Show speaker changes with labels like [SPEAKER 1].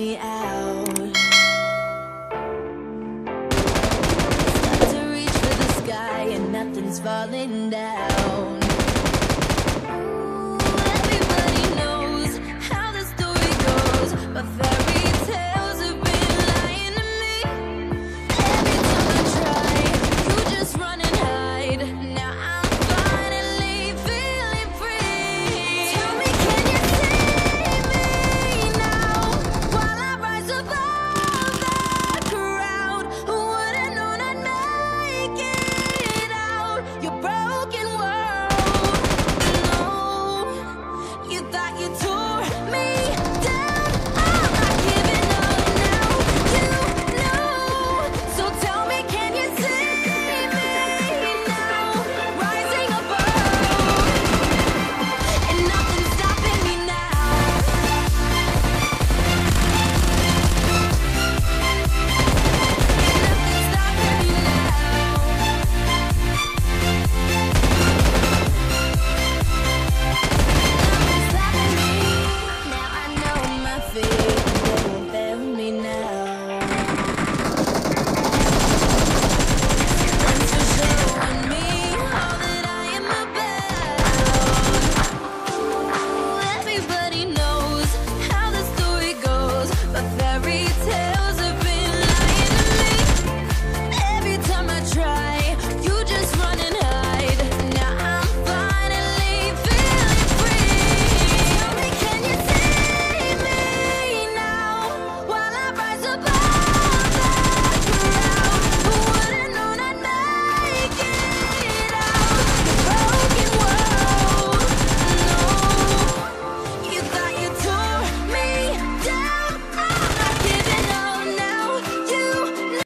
[SPEAKER 1] me out. Start to reach for the sky and nothing's falling down.